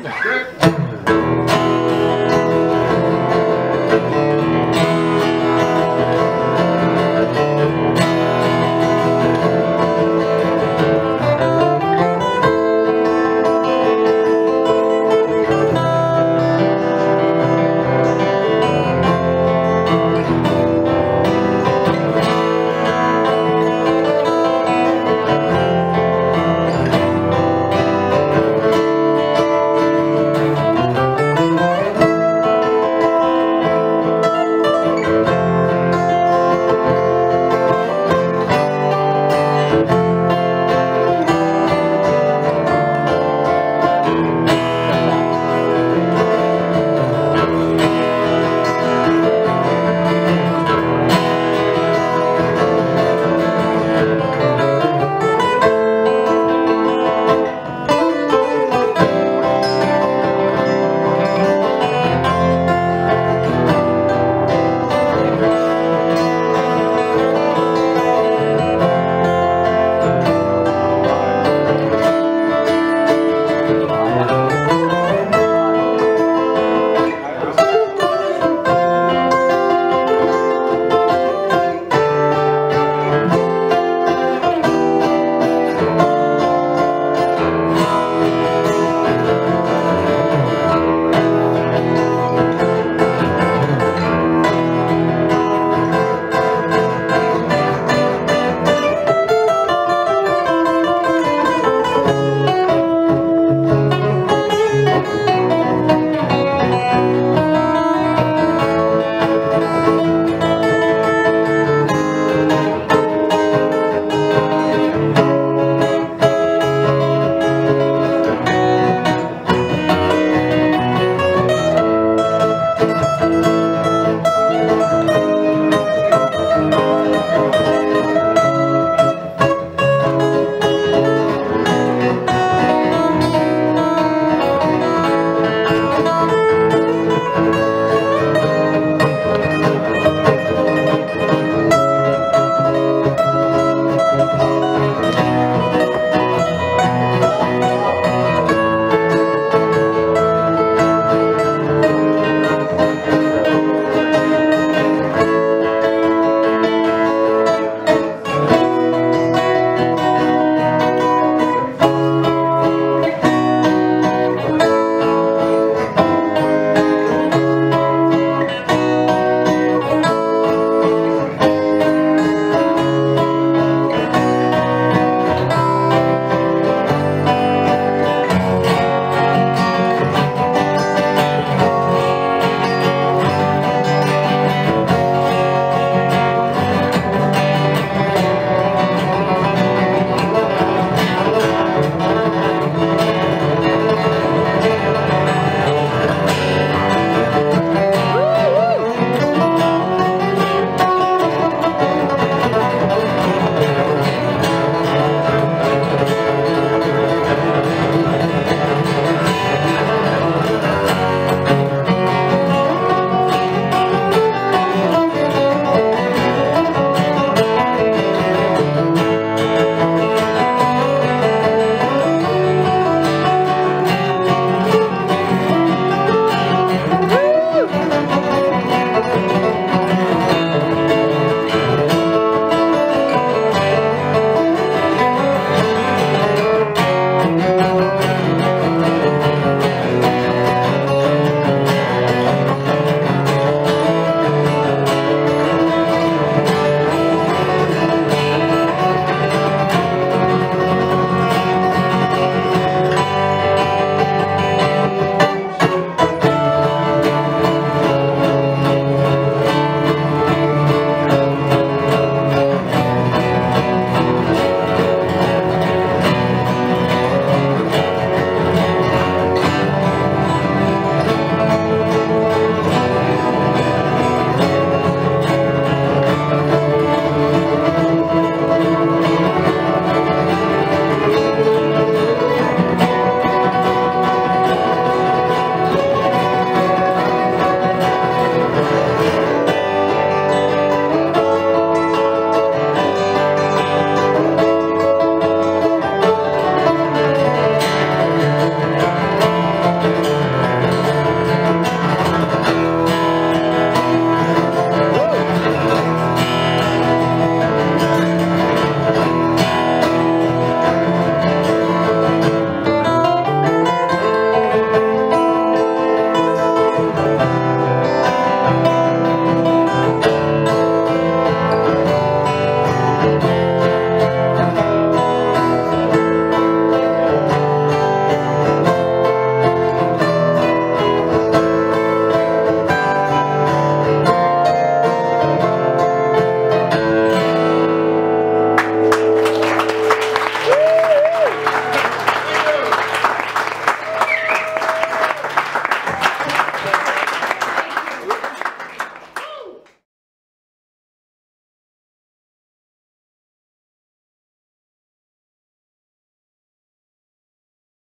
Good.